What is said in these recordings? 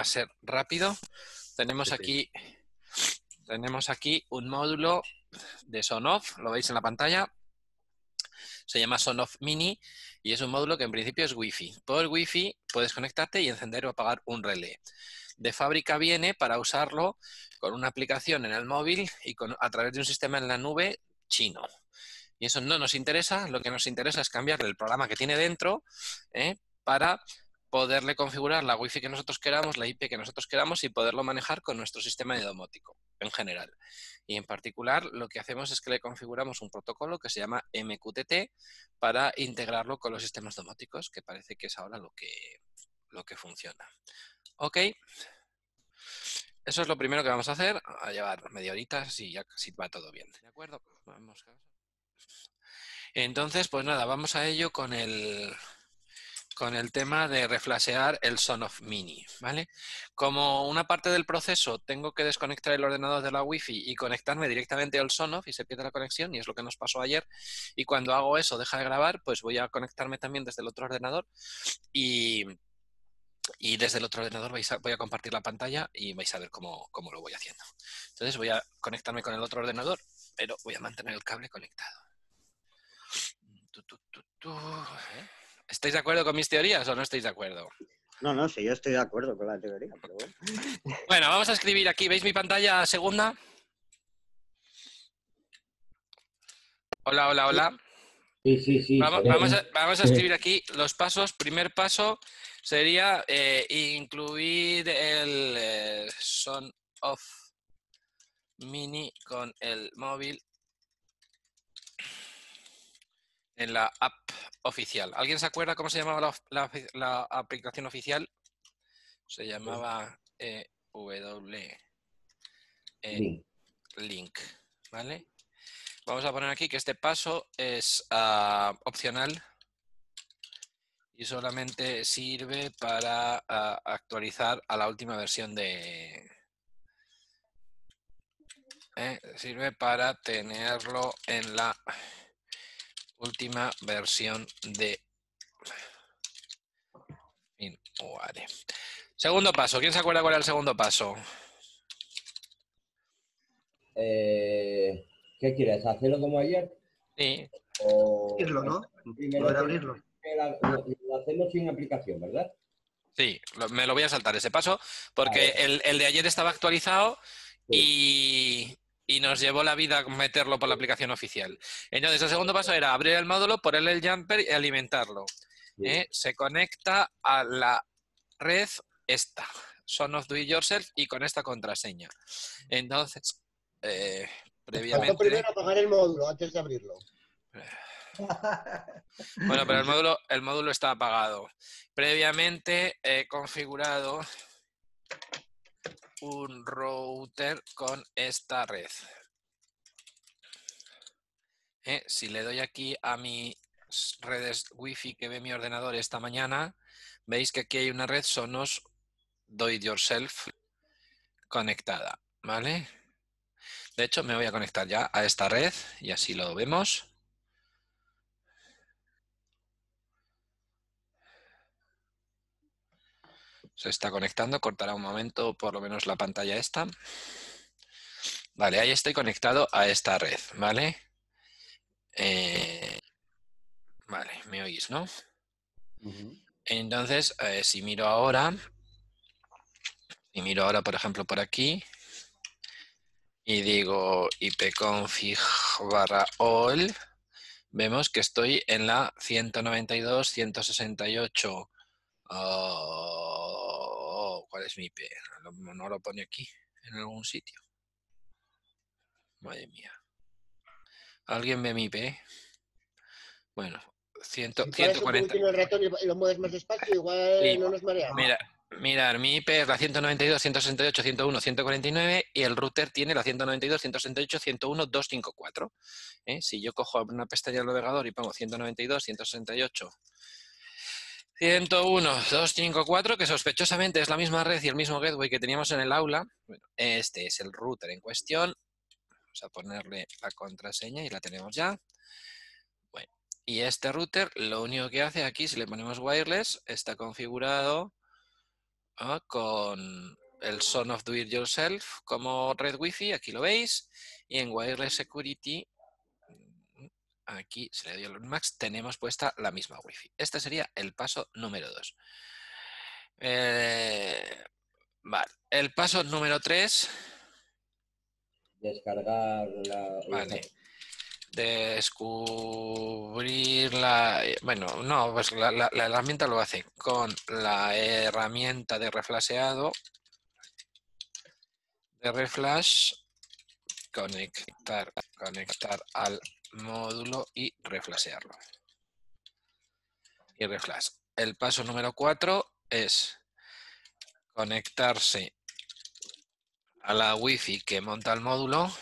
va a ser rápido. Tenemos aquí, tenemos aquí un módulo de Sonoff, lo veis en la pantalla. Se llama Sonoff Mini y es un módulo que en principio es Wi-Fi. Por Wi-Fi puedes conectarte y encender o apagar un relé. De fábrica viene para usarlo con una aplicación en el móvil y con, a través de un sistema en la nube chino. Y eso no nos interesa, lo que nos interesa es cambiarle el programa que tiene dentro ¿eh? para poderle configurar la wifi que nosotros queramos, la IP que nosotros queramos y poderlo manejar con nuestro sistema de domótico en general. Y en particular lo que hacemos es que le configuramos un protocolo que se llama MQTT para integrarlo con los sistemas domóticos, que parece que es ahora lo que, lo que funciona. Ok. Eso es lo primero que vamos a hacer, a llevar media horita si ya casi va todo bien. ¿De acuerdo? Vamos. Entonces, pues nada, vamos a ello con el, con el tema de reflashear el Sonoff Mini, ¿vale? Como una parte del proceso tengo que desconectar el ordenador de la Wi-Fi y conectarme directamente al Sonoff y se pierde la conexión y es lo que nos pasó ayer. Y cuando hago eso, deja de grabar, pues voy a conectarme también desde el otro ordenador y, y desde el otro ordenador voy a compartir la pantalla y vais a ver cómo, cómo lo voy haciendo. Entonces voy a conectarme con el otro ordenador, pero voy a mantener el cable conectado. ¿Estáis de acuerdo con mis teorías o no estáis de acuerdo? No, no, sí, yo estoy de acuerdo con la teoría, pero bueno. Bueno, vamos a escribir aquí. ¿Veis mi pantalla segunda? Hola, hola, hola. Sí, sí, sí. Vamos, vamos, a, vamos a, escribir aquí los pasos. Primer paso sería eh, incluir el eh, Son of Mini con el móvil en la app oficial. ¿Alguien se acuerda cómo se llamaba la, aplicación oficial? Se llamaba EW e Link. ¿Vale? Vamos a poner aquí que este paso es ah, opcional y solamente sirve para ah, actualizar a la última versión de... ¿eh? Sirve para tenerlo en la última versión de Segundo paso. ¿Quién se acuerda cuál era el segundo paso? Eh, ¿Qué quieres? ¿Hacerlo como ayer? Sí. O... Abrirlo, ¿no? Primero abrirlo. Lo hacemos sin aplicación, ¿verdad? Sí, me lo voy a saltar ese paso porque el, el, de ayer estaba actualizado y, y nos llevó la vida meterlo por la aplicación oficial. Entonces, el segundo paso era abrir el módulo, ponerle el jumper y alimentarlo. ¿eh? Se conecta a la red esta, Son of Do It Yourself, y con esta contraseña. Entonces, eh, previamente... primero apagar el módulo antes de abrirlo. Bueno, pero el módulo, el módulo está apagado. Previamente he configurado un router con esta red. Eh, si le doy aquí a mis redes wifi que ve mi ordenador esta mañana, veis que aquí hay una red Sonos Do It Yourself conectada, ¿vale? De hecho, me voy a conectar ya a esta red y así lo vemos. Se está conectando, cortará un momento por lo menos la pantalla esta. Vale, ahí estoy conectado a esta red, ¿vale? Eh, vale, me oís, ¿no? Entonces, eh, si miro ahora, y miro ahora, por ejemplo, por aquí, y digo ipconfig barra all, vemos que estoy en la 192.168 ¿Cuál es mi IP? No, lo pone aquí, en algún sitio. Madre mía. ¿Alguien ve mi IP? Bueno, 100, 140. el ratón y lo mueves más despacio, igual no nos mareamos. Mira, mirar, mi IP es la 192, 168, 101, 149 y el router tiene la 192, 168, 101, 254. Si yo cojo una pestaña del navegador y pongo 192, 168, 101, 254, que sospechosamente es la misma red y el mismo gateway que teníamos en el aula. este es el router en cuestión. Vamos a ponerle la contraseña y la tenemos ya. Bueno, y este router lo único que hace aquí, si le ponemos wireless, está configurado con el Son of Do It Yourself como red Wi-Fi, aquí lo veis, y en Wireless Security, aquí se le dio el Max, tenemos puesta la misma Wi-Fi. Este sería el paso número 2. vale, el paso número 3 Descargar la. Vale. Descubrir la... Bueno, no, pues la, la- la herramienta lo hace con la herramienta de reflasheado de reflash, conectar, conectar al módulo y reflashearlo. Y reflash. El paso número 4 es conectarse a la wifi que monta el módulo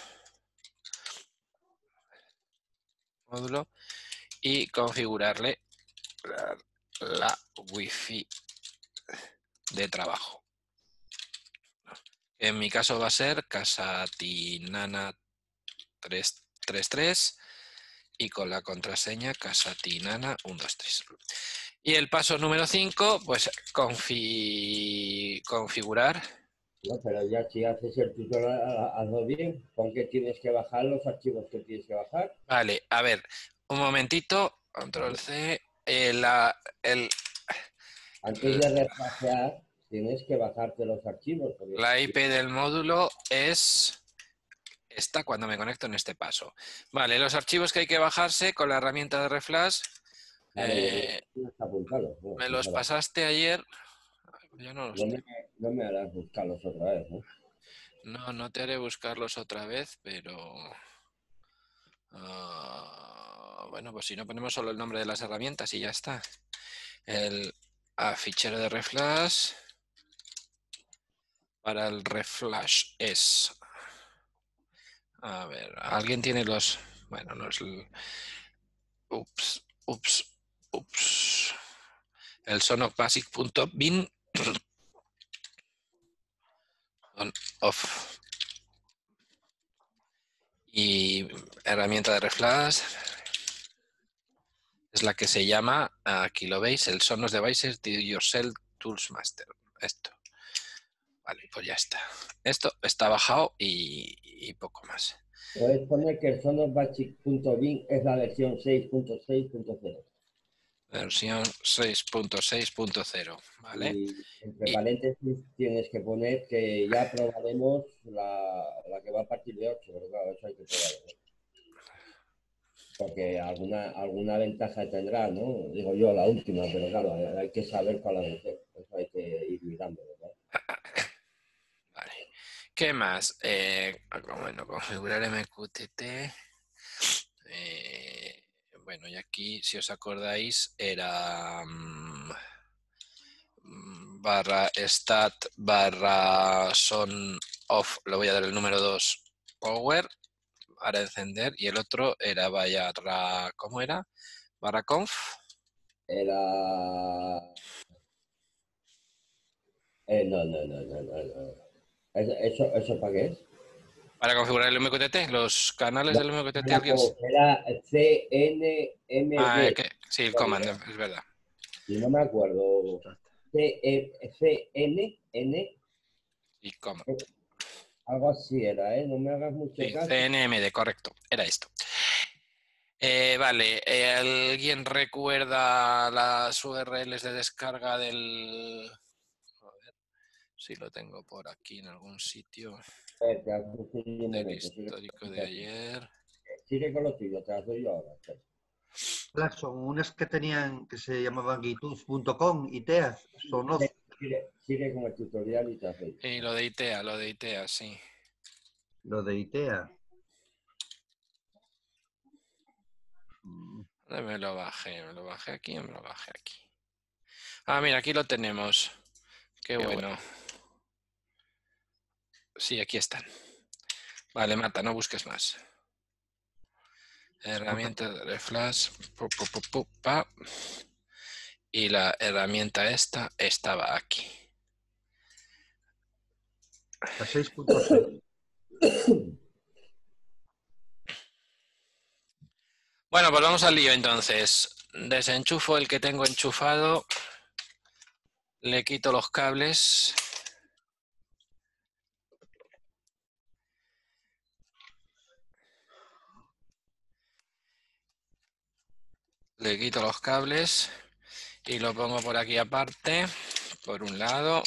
módulo y configurarle la, la wifi de trabajo. En mi caso va a ser casatinana 333 y con la contraseña casatinana 123. Y el paso número 5, pues confi- configurar No, pero ya si haces el tutorial, ha- hazlo bien. ¿Con qué tienes que bajar los archivos que tienes que bajar? Vale, a ver, un momentito, control C, eh, la- el, Antes de refrasear, tienes que bajarte los archivos. la IP del módulo es esta cuando me conecto en este paso. Vale, los archivos que hay que bajarse con la herramienta de reflash, Vale, eh, me los pasaste ayer. Yo no los No me, no me harás buscarlos otra vez, ¿no? No, no te haré buscarlos otra vez, pero... ah, bueno, pues si no ponemos solo el nombre de las herramientas y ya está. El ah, fichero de reflash para el reflash es... A ver, ¿alguien tiene los... Bueno, el- Ups, ups, ups. El sonocbasic.bin on off. Y herramienta de reflash es la que se llama, aquí lo veis, el Sonos Devices Do Yourself Tools Master. Esto. Vale, pues ya está. Esto está bajado y, y poco más. Puedes poner que el sonosbasic.bin es la versión 6.6.0. Versión 6.6.0. ¿Vale? Y entre Y- paréntesis tienes que poner que ya probaremos la, la que va a partir de 8, pero claro, eso hay que probarlo. Porque alguna, alguna ventaja tendrá, ¿no? Digo yo, la última, pero claro, hay- hay que saber cuál es. Eso hay que ir mirando, ¿verdad? ¿Qué más? Eh, bueno, configurar MQTT. Eh, bueno, y aquí, si os acordáis, era mm, barra stat barra son off. Le voy a dar el número 2 power para encender. Y el otro era barra, ¿cómo era? Barra conf. Era. Eh, no, no, no, no. no. ¿Eso, eso, ¿Eso para qué es? Para configurar el MQTT, los canales del MQTT. Era, ¿alguien s- era CNMD. Ah, que- sí, el command, es verdad. Y no me acuerdo. C- CNN, Y command. algo así era, ¿eh? No me hagas mucho Sí, caso. CNMD, correcto. Era esto. Eh, vale, eh, ¿alguien recuerda las URLs de descarga del... Si lo tengo por aquí en algún sitio Eh, del histórico de ayer. Sigue con lo tuyo, te las doy yo ahora. Las son unas que tenían, que se llamaban gitus.com y TEAS, son off. Sigue, sigue con el tutorial y te las doy. Y lo de ITEA, lo de ITEA, sí. Lo de ITEA. Mm, ¿Dónde me lo bajé? ¿Me lo bajé aquí o me lo bajé aquí? Ah, mira, aquí lo tenemos. Qué bueno. Sí, aquí están. Vale, Mata, no busques más. Herramienta de flash. pu, pu, pu, pu, pa. Y la herramienta esta estaba aquí. La 6.6. Bueno, pues vamos al lío entonces. Desenchufo el que tengo enchufado. Le quito los cables. Le quito los cables y lo pongo por aquí aparte, por un lado.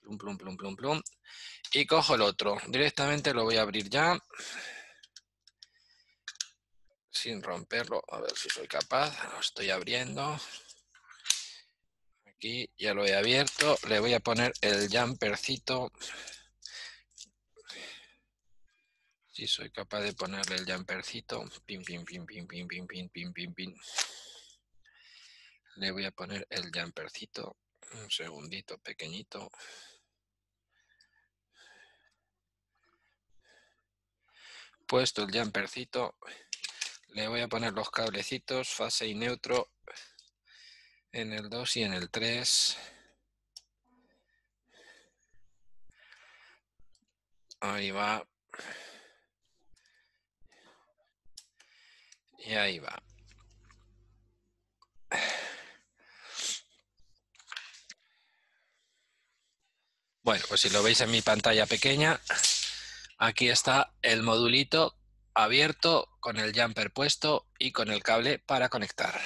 Plum, plum, plum, plum, plum. Y cojo el otro. Directamente lo voy a abrir ya. Sin romperlo. A ver si soy capaz. Lo estoy abriendo. Aquí ya lo he abierto. Le voy a poner el jumpercito. Si soy capaz de ponerle el jumpercito. Le voy a poner el jumpercito. Un segundito pequeñito. Puesto el jumpercito, le voy a poner los cablecitos, fase y neutro, en el 2 y en el 3. Ahí va. Y ahí va. Bueno, pues si lo veis en mi pantalla pequeña, aquí está el modulito abierto con el jumper puesto y con el cable para conectar.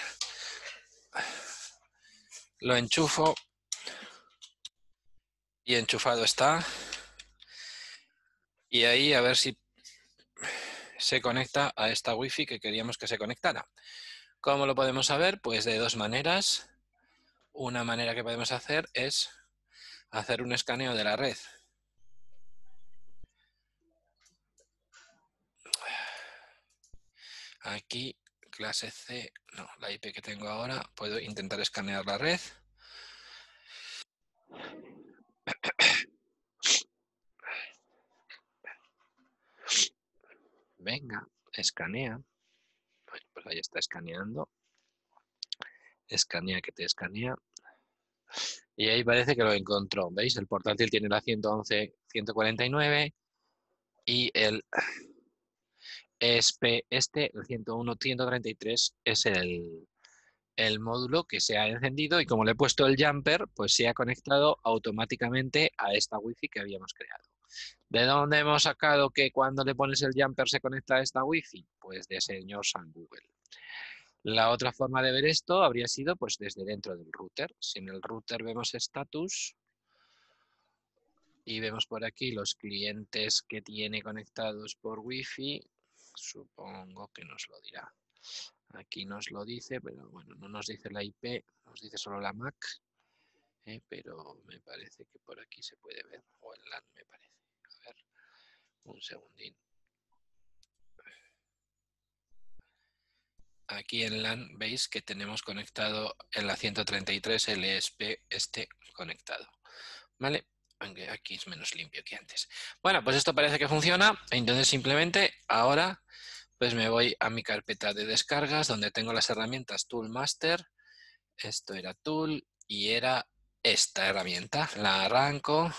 Lo enchufo y enchufado está. Y ahí a ver si se conecta a esta wifi que queríamos que se conectara. ¿Cómo lo podemos saber? Pues de dos maneras. Una manera que podemos hacer es hacer un escaneo de la red. Aquí, clase C, no, la IP que tengo ahora, puedo intentar escanear la red. Venga, escanea. pues ahí está escaneando. Escanea que te escanea. Y ahí parece que lo encontró. ¿Veis? El portátil tiene la 111-149 y el este, el 101-133, es el, el módulo que se ha encendido y como le he puesto el jumper, pues se ha conectado automáticamente a esta wifi que habíamos creado. ¿De dónde hemos sacado que cuando le pones el jumper se conecta a esta wifi? Pues de señor San Google. La otra forma de ver esto habría sido pues desde dentro del router. Si en el router vemos status y vemos por aquí los clientes que tiene conectados por wifi, supongo que nos lo dirá. Aquí nos lo dice, pero bueno, no nos dice la IP, nos dice solo la MAC, eh, pero me parece que por aquí se puede ver, o en LAN me parece. Un segundín. Aquí en LAN veis que tenemos conectado en la 133 el ESP este conectado. ¿Vale? Aunque aquí es menos limpio que antes. Bueno, pues esto parece que funciona. Entonces simplemente ahora pues me voy a mi carpeta de descargas donde tengo las herramientas Toolmaster. Esto era Tool y era esta herramienta. La arranco.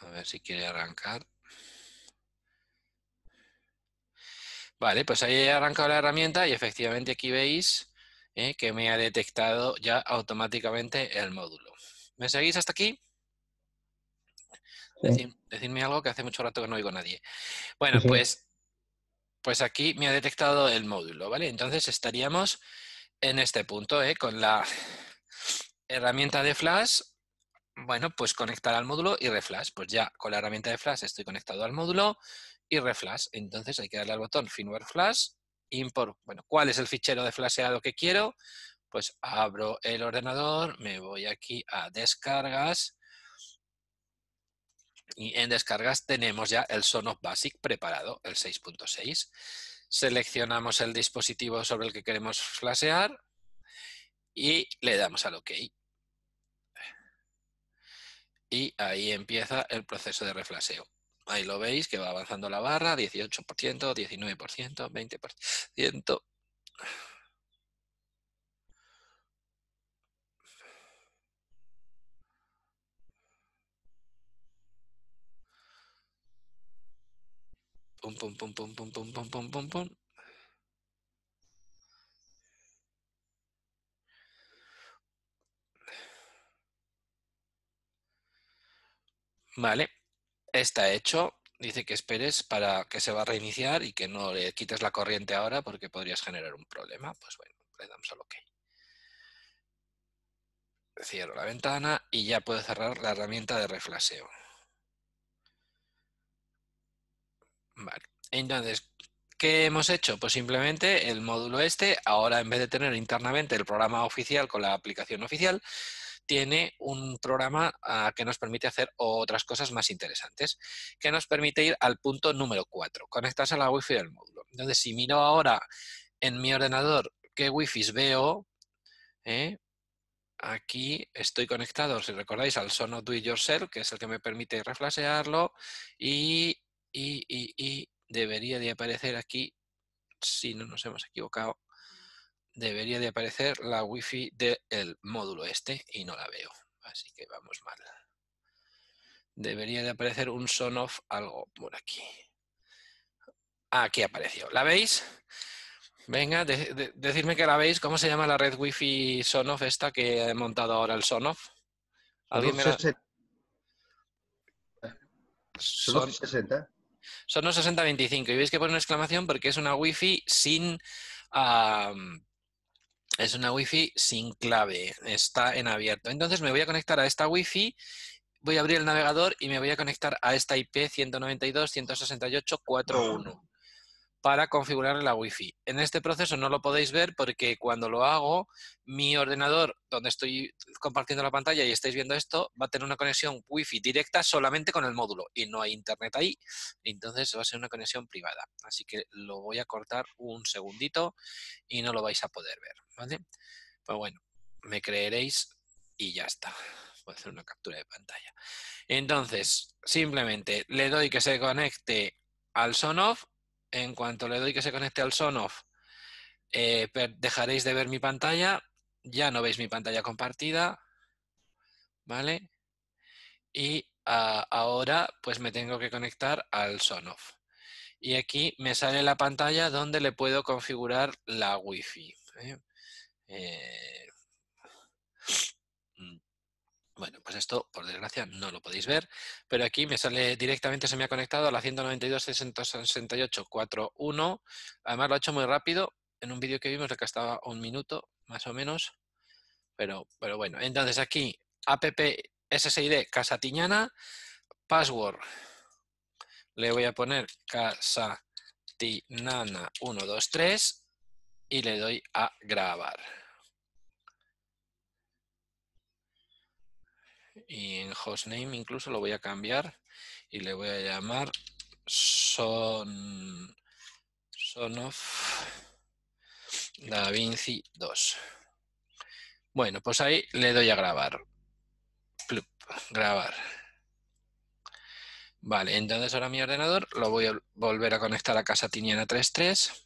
A ver si quiere arrancar. Vale, pues ahí he arrancado la herramienta y efectivamente aquí veis eh, que me ha detectado ya automáticamente el módulo. ¿Me seguís hasta aquí? decidme algo que hace mucho rato que no oigo a nadie. Bueno, pues pues aquí me ha detectado el módulo, ¿vale? Entonces estaríamos en este punto, ¿eh? Con la herramienta de flash, bueno, pues conectar al módulo y reflash. Pues ya con la herramienta de flash estoy conectado al módulo y reflash. Entonces hay que darle al botón firmware flash, import, bueno, ¿cuál es el fichero de flasheado que quiero? Pues abro el ordenador, me voy aquí a descargas, en descargas tenemos ya el Sonos Basic preparado, el 6.6. Seleccionamos el dispositivo sobre el que queremos flashear y le damos al OK. Y ahí empieza el proceso de reflaseo. Ahí lo veis que va avanzando la barra, 18%, 19%, 20%. Pum, pum, pum, pum, pum, pum, pum, pum, pum, pum. Vale, está hecho. Dice que esperes para que se va a reiniciar y que no le quites la corriente ahora porque podrías generar un problema. Pues bueno, le damos al OK. Cierro la ventana y ya puedo cerrar la herramienta de reflaseo. Vale, entonces, ¿qué hemos hecho? Pues simplemente el módulo este, ahora en vez de tener internamente el programa oficial con la aplicación oficial, tiene un programa ah, que nos permite hacer otras cosas más interesantes, que nos permite ir al punto número 4, conectarse a la wifi del módulo. Entonces, si miro ahora en mi ordenador qué wifi veo, ¿eh? aquí estoy conectado, si recordáis, al Sonos Do It Yourself, que es el que me permite reflasearlo, y, y debería de aparecer aquí, si no nos hemos equivocado, debería de aparecer la wifi del módulo este y no la veo. Así que vamos mal. Debería de aparecer un son of algo por aquí. Aquí apareció. ¿La veis? Venga, decidme que la veis. ¿Cómo se llama la red wifi Sonoff esta que he montado ahora el Sonoff? ¿Alguien me la... Sonoff 60. Sonoff 6025. Y veis que pone una exclamación porque es una wifi sin... Es una Wi-Fi sin clave, está en abierto. Entonces me voy a conectar a esta Wi-Fi, voy a abrir el navegador y me voy a conectar a esta IP 192.168.4.1 para configurar la Wi-Fi. En este proceso no lo podéis ver porque cuando lo hago, mi ordenador donde estoy compartiendo la pantalla y estáis viendo esto, va a tener una conexión Wi-Fi directa solamente con el módulo y no hay internet ahí. Entonces va a ser una conexión privada. Así que lo voy a cortar un segundito y no lo vais a poder ver. ¿vale? Pues bueno, me creeréis y ya está. Voy a hacer una captura de pantalla. Entonces, simplemente le doy que se conecte al Sonoff en cuanto le doy que se conecte al Sonoff, eh, dejaréis de ver mi pantalla, ya no veis mi pantalla compartida, ¿vale? Y ah, ahora pues me tengo que conectar al Sonoff. Y aquí me sale la pantalla donde le puedo configurar la Wi-Fi. ¿eh? Eh, bueno, pues esto, por desgracia, no lo podéis ver, pero aquí me sale directamente, se me ha conectado a la 192.668.4.1. Además lo ha hecho muy rápido. En un vídeo que vimos le gastaba un minuto, más o menos. Pero, pero bueno, entonces aquí, app SSID Casatiñana, password. Le voy a poner Casatinana123 y le doy a grabar. Y en hostname incluso lo voy a cambiar y le voy a llamar son, son of DaVinci 2. Bueno, pues ahí le doy a grabar. grabar. Vale, entonces ahora mi ordenador lo voy a volver a conectar a casa Tiniana 3.3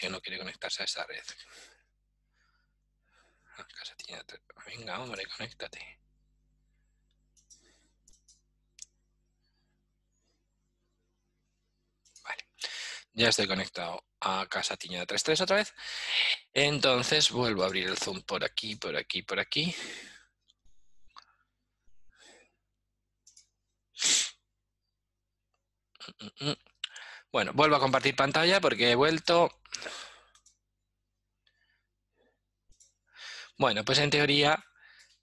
que no quiere conectarse a esa red. Ah, Venga, hombre, conéctate. Vale. Ya estoy conectado a Casa Tiña 3.3 otra vez. Entonces vuelvo a abrir el zoom por aquí, por aquí, por aquí. Mm, mm, mm. Bueno, vuelvo a compartir pantalla porque he vuelto. Bueno, pues en teoría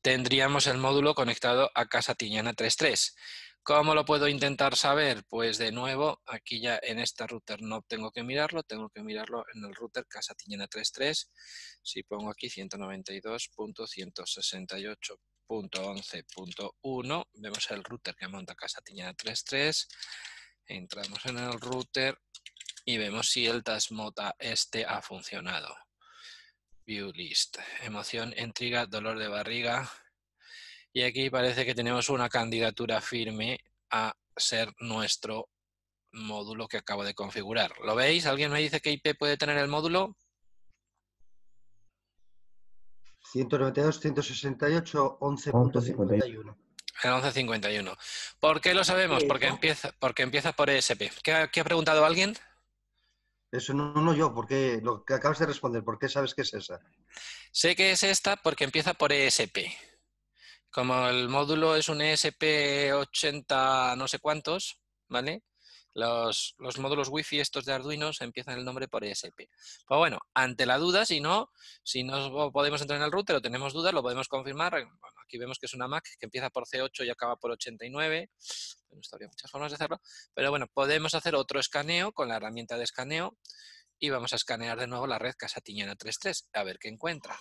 tendríamos el módulo conectado a Casa Tiñana 3.3. ¿Cómo lo puedo intentar saber? Pues de nuevo, aquí ya en este router no tengo que mirarlo, tengo que mirarlo en el router Casa Tiñana 3.3. Si pongo aquí 192.168.11.1, vemos el router que monta Casa Tiñana 3.3 Entramos en el router y vemos si el Tasmota este ha funcionado. View list, emoción, intriga, dolor de barriga. Y aquí parece que tenemos una candidatura firme a ser nuestro módulo que acabo de configurar. ¿Lo veis? ¿Alguien me dice qué IP puede tener el módulo? 192, 168, 11.51. El 1151. ¿Por qué lo sabemos? Porque empieza, porque empieza por ESP. ¿Qué ha, qué ha preguntado alguien? Eso no, no yo, porque lo que acabas de responder, ¿por qué sabes que es esa? Sé que es esta porque empieza por ESP. Como el módulo es un ESP 80 no sé cuántos, ¿vale? Los, los módulos Wi-Fi estos de Arduino empiezan el nombre por ESP. Pues bueno, ante la duda, si no, si no podemos entrar en el router o tenemos dudas, lo podemos confirmar. Bueno, aquí vemos que es una Mac que empieza por C8 y acaba por 89. Bueno, esto habría muchas formas de hacerlo. Pero bueno, podemos hacer otro escaneo con la herramienta de escaneo y vamos a escanear de nuevo la red Casatiñana 33 a ver qué encuentra.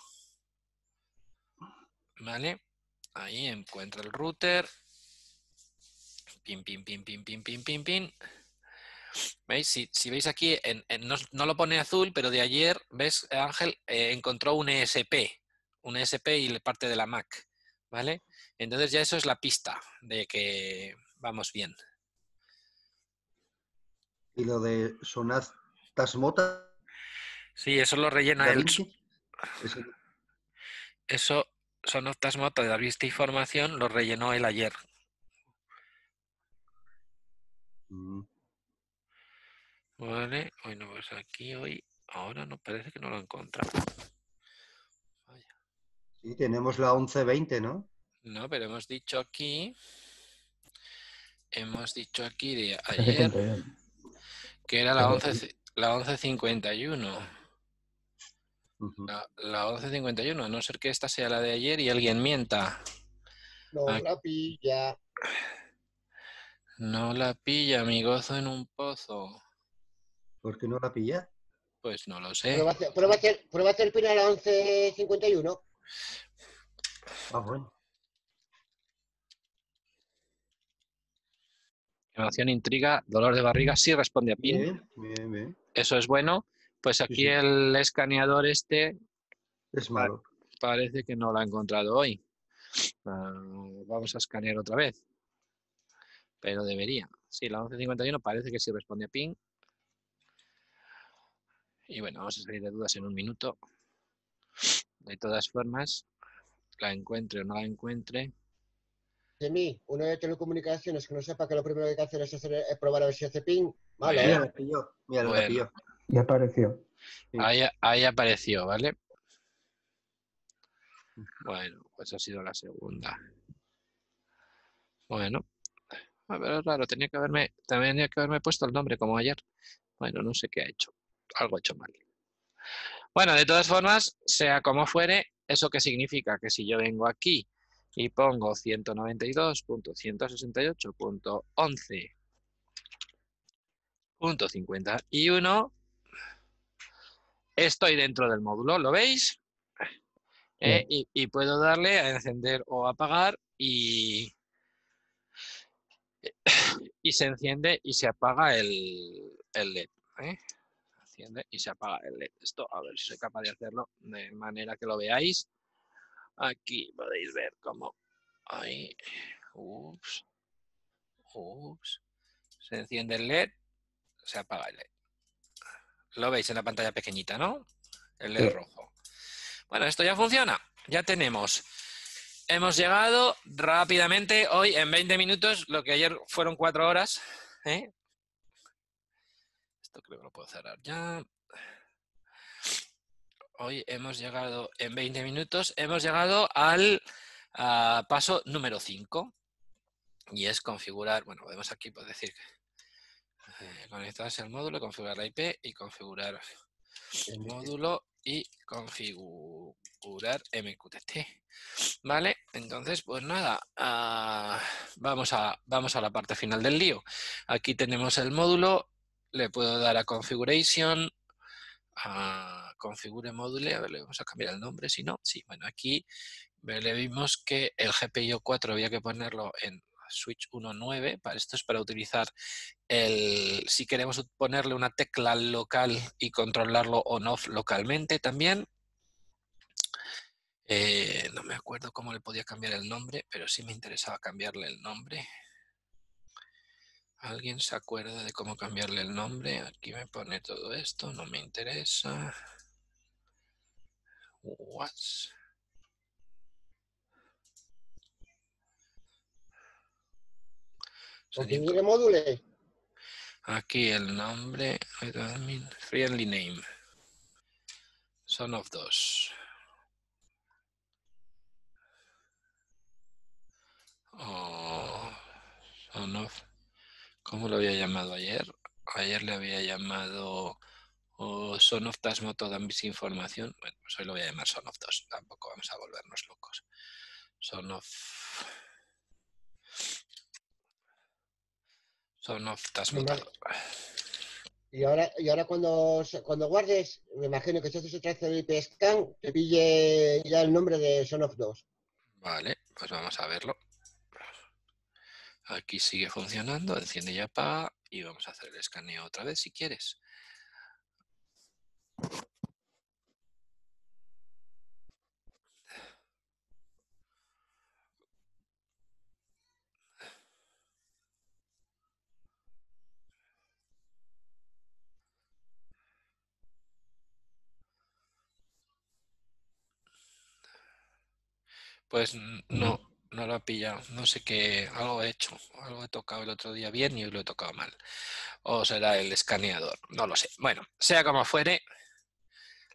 ¿Vale? Ahí encuentra el router. Pin, pin, pin, pin, pin, pin, pin, pin. ¿Veis? Si, si veis aquí, en- en- no, no lo pone azul, pero de ayer, ¿ves, Ángel? Eh, encontró un ESP. Un ESP y parte de la Mac. ¿Vale? Entonces ya eso es la pista de que vamos bien. Y lo de Sonaz Tasmota. Sí, eso lo rellena ese- Eso son otras motos de la vista información, lo rellenó él ayer. Mm, Vale, hoy no pues aquí, hoy, ahora no parece que no lo he encontrado. Sí, tenemos la 1120, ¿no? No, pero hemos dicho aquí, hemos dicho aquí de ayer que era la 11, la 1151. Ujú. La, la 1151, a no ser que esta sea la de ayer y alguien mienta. No la pilla. No la pilla, mi gozo en un pozo. ¿Por qué no la pilla? Pues no lo sé. Prueba a hacer, prueba a hacer, prueba a hacer pin a la 1151. Ah, bueno. Emoción, intriga, dolor de barriga, sí responde a PIN. Bien, bien, bien. Eso es bueno. Pues aquí sí. el escaneador este Es malo. parece que no lo ha encontrado hoy. Ah, vamos a escanear otra vez. Pero debería. Sí, la 1151 parece que sí responde a ping. Y bueno, vamos a salir de dudas en un minuto. De todas formas, la encuentre o no la encuentre. De mí, uno de telecomunicaciones que no sepa que lo primero que hay que hacer es, hacer, es probar a ver si hace ping. Bien. Mira, ¿eh? pilló. Mira, Bueno. pilló. Ya apareció. Sí. Ahí, ahí apareció, ¿vale? Bueno, pues ha sido la segunda. Bueno, a ver, es raro, tenía que haberme, también tenía que haberme puesto el nombre como ayer. Bueno, no sé qué ha hecho. Algo hecho mal. Bueno, de todas formas, sea como fuere, ¿eso qué significa? Que si yo vengo aquí y pongo 192.168.11.51, estoy dentro del módulo, ¿lo veis? Eh, y, y puedo darle a encender o apagar y, y se enciende y se apaga el, el LED. ¿eh? Enciende y se apaga el LED. Esto, a ver si soy capaz de hacerlo de manera que lo veáis. Aquí podéis ver cómo. Ahí. Ups. Ups. Se enciende el LED. Se apaga el LED. Lo veis en la pantalla pequeñita, ¿no? El LED Sí. rojo. Bueno, esto ya funciona. Ya tenemos. Hemos llegado rápidamente hoy en 20 minutos, lo que ayer fueron 4 horas. ¿eh? Esto creo que lo puedo cerrar ya. Hoy hemos llegado en 20 minutos, hemos llegado al paso número 5. Y es configurar, bueno, podemos aquí pues, decir eh, conectarse al módulo, configurar la IP y configurar el módulo y configurar MQTT. Vale, entonces pues nada, ah, vamos, a, vamos a la parte final del lío. Aquí tenemos el módulo, le puedo dar a configuration, a configure módulo, a ver, le vamos a cambiar el nombre, si no, sí, bueno, aquí le vimos que el GPIO 4 había que ponerlo en switch 1.9, para esto es para utilizar el, si queremos ponerle una tecla local y controlarlo on-off localmente también. Eh, no me acuerdo cómo le podía cambiar el nombre, pero sí me interesaba cambiarle el nombre. ¿Alguien se acuerda de cómo cambiarle el nombre? Aquí me pone todo esto, no me interesa. What? Configure módulos. Aquí el nombre, friendly name. Son of dos. Oh, son of. ¿Cómo lo había llamado ayer? Ayer le había llamado oh, Son of Tasmoto dan información. Bueno, pues hoy lo voy a llamar Son of 2. Tampoco vamos a volvernos locos. Son of. Son of Tasmoto. Y ahora, y ahora cuando, cuando guardes, me imagino que si haces otra vez el IP scan, te pille ya el nombre de Son of 2. Vale, pues vamos a verlo. Aquí sigue funcionando, enciende y apaga y vamos a hacer el escaneo otra vez si quieres. Pues no, no lo ha pillado. No sé qué, algo he hecho. Algo he tocado el otro día bien y lo he tocado mal. O será el escaneador, no lo sé. Bueno, sea como fuere,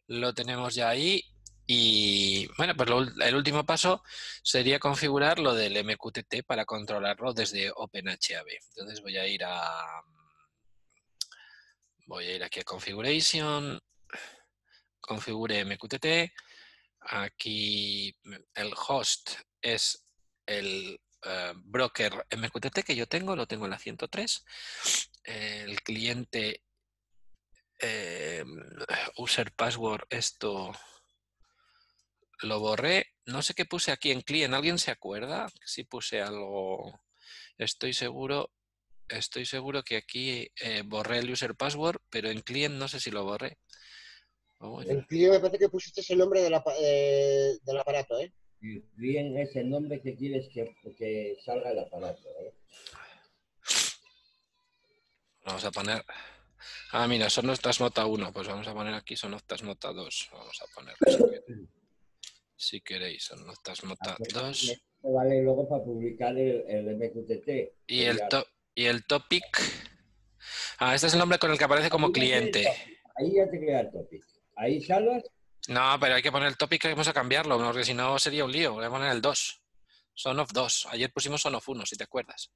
lo tenemos ya ahí. Y bueno, pues el último paso sería configurar lo del MQTT para controlarlo desde OpenHAB. Entonces voy a ir a voy a ir aquí a Configuration, configure MQTT. Aquí el host es el eh, broker MQTT que yo tengo, lo tengo en la 103. El cliente eh, user password, esto lo borré. No sé qué puse aquí en client. ¿Alguien se acuerda? Si puse algo. Estoy seguro. Estoy seguro que aquí eh, borré el user password, pero en client no sé si lo borré. Oh. En Clio me parece que pusiste el nombre eh, del aparato, ¿eh? Bien es el nombre que quieres que, que salga el aparato. ¿eh? Vamos a poner. Ah, mira, son nuestras nota 1. Pues vamos a poner aquí son nuestras nota 2. Vamos a ponerlo si queréis. Son nuestras nota 2. Esto vale luego para publicar el, el MQTT. Y el, to- y el topic. Ah, este es el nombre con el que aparece como cliente. Ahí ya te queda el topic. Ahí salvas No, pero hay que poner el topic que vamos a cambiarlo, porque si no sería un lío. Voy a poner el 2. Son of 2. Ayer pusimos son of 1, si te acuerdas.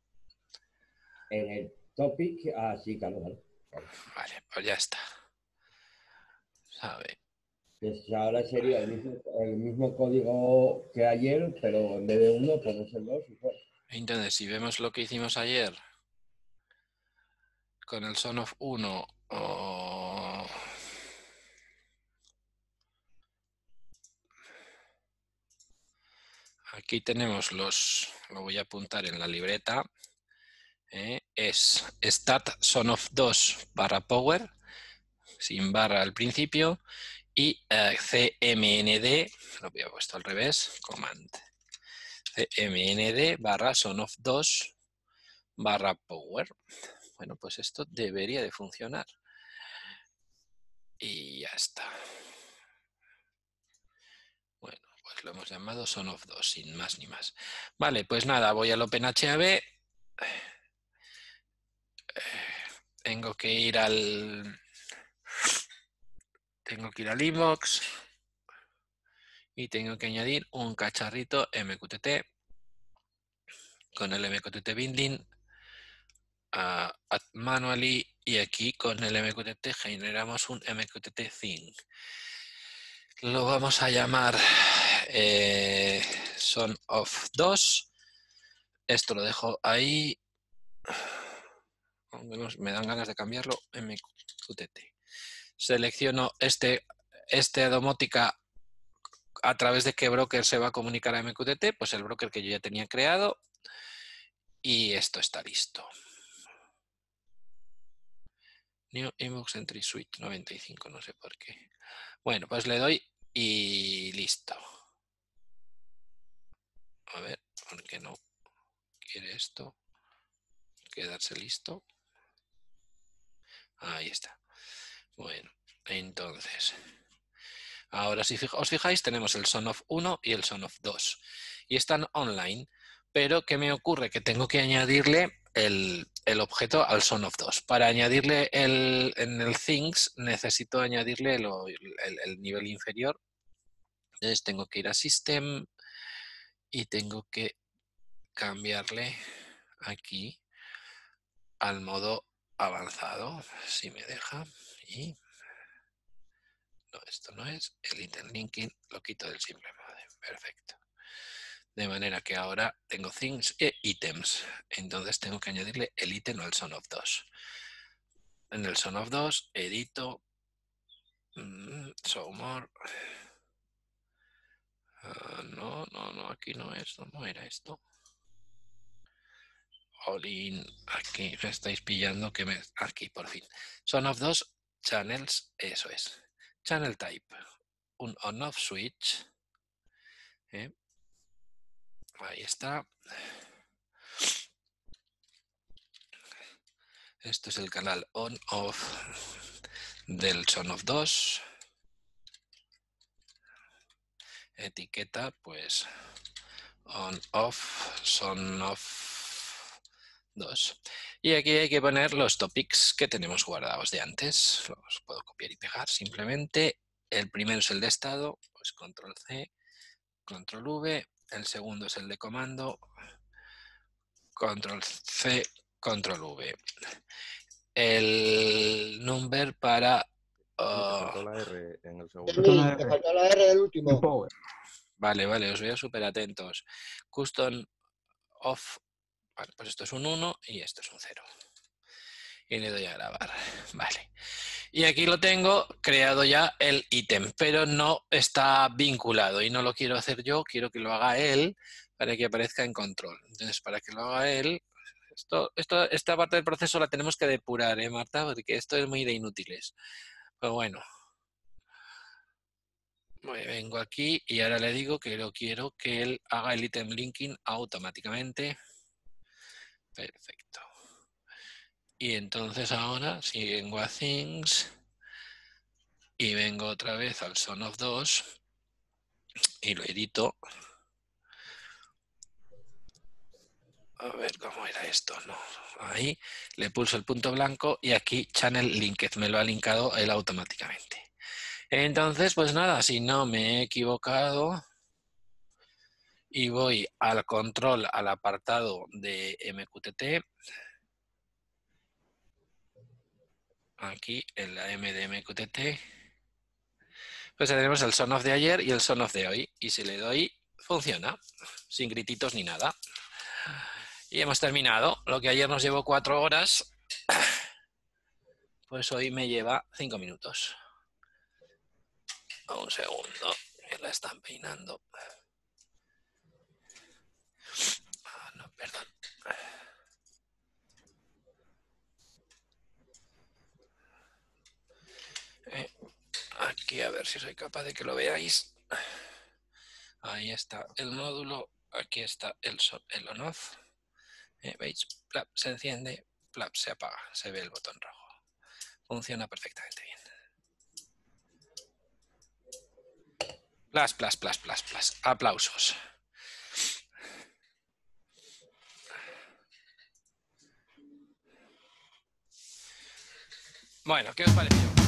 en el topic. Ah, sí, claro, claro. Vale, pues ya está. Sabe. Pues ahora sería el mismo, el mismo código que ayer, pero en vez de uno pones el dos y fuera. Entonces, si vemos lo que hicimos ayer con el son of 1 o... Aquí tenemos los, lo voy a apuntar en la libreta, ¿eh? es stat son of 2 barra power, sin barra al principio, y eh, cmnd, lo había puesto al revés, command, cmnd barra son of 2 barra power. Bueno, pues esto debería de funcionar. Y ya está. Lo hemos llamado son of 2, sin más ni más. Vale, pues nada, voy al OpenHAB. Eh, Tengo que ir al... Tengo que ir al inbox. Y tengo que añadir un cacharrito MQTT con el MQTT binding a add manually y aquí con el MQTT generamos un MQTT thing. Lo vamos a llamar eh, son of 2. Esto lo dejo ahí. Me dan ganas de cambiarlo. MQTT. Selecciono este, este domótica a través de qué broker se va a comunicar a MQTT. Pues el broker que yo ya tenía creado. Y esto está listo. New Inbox Entry Suite 95, no sé por qué. Bueno, pues le doy y listo. A ver, ¿por qué no quiere esto? quedarse listo. Ahí está. Bueno, entonces, ahora si os fijáis tenemos el son of 1 y el son of 2 y están online, pero ¿qué me ocurre? Que tengo que añadirle el, el objeto al son of 2. Para añadirle el, en el things necesito añadirle lo- el, el nivel inferior. Entonces tengo que ir a system y tengo que cambiarle aquí al modo avanzado, si me deja. Y no, esto no es. El item linking lo quito del simple. Perfecto. De manera que ahora tengo things e items. Entonces tengo que añadirle el ítem al son of 2. En el son of 2 edito mm, show more. Ah, no, no, no, aquí no es. ¿Cómo era esto? All in. Aquí me estáis pillando que me. Aquí, por fin. Son of 2 channels. Eso es. Channel type. Un on-off switch. ¿eh? Ahí está. Esto es el canal on-off del Son of 2. Etiqueta, pues, on-off, Son of 2. Y aquí hay que poner los topics que tenemos guardados de antes. Los puedo copiar y pegar simplemente. El primero es el de estado, pues control C, control V. El segundo es el de comando, control C, control V. El number para... Te faltó la R en el segundo. Emi, te faltó la R del último. Power. Vale, vale, os veo súper atentos. Custom off. Vale, pues esto es un 1 y esto es un 0. Y le doy a grabar. Vale. Y aquí lo tengo creado ya el ítem, pero no está vinculado y no lo quiero hacer yo, quiero que lo haga él para que aparezca en control. Entonces, para que lo haga él, esto, esto, esta parte del proceso la tenemos que depurar, ¿eh, Marta? Porque esto es muy de inútiles. Bueno, Voy- Vengo aquí y ahora le digo que lo quiero que él haga el item linking automáticamente. Perfecto. Y entonces ahora, si vengo a Things y vengo otra vez al Son of 2 y lo edito. A ver cómo era esto, ¿no? Ahí le pulso el punto blanco y aquí Channel Linked me lo ha linkado él automáticamente. Entonces, pues nada, si no me he equivocado y voy al control, al apartado de MQTT, aquí en la M de MQTT, pues tenemos el son of de ayer y el son of de hoy. Y si le doy, funciona, sin grititos ni nada. Y hemos terminado. Lo que ayer nos llevó cuatro horas, pues hoy me lleva cinco minutos. Un segundo, que la están peinando. Ah, no, perdón. Eh, aquí a ver si soy capaz de que lo veáis. Ahí está el módulo, aquí está el, el on-off. Eh, ¿Veis? Plap, se enciende, plap, se apaga, se ve el botón rojo. Funciona perfectamente bien. Plas, plas, plas, plas, plas. Aplausos. Bueno, ¿qué os pareció?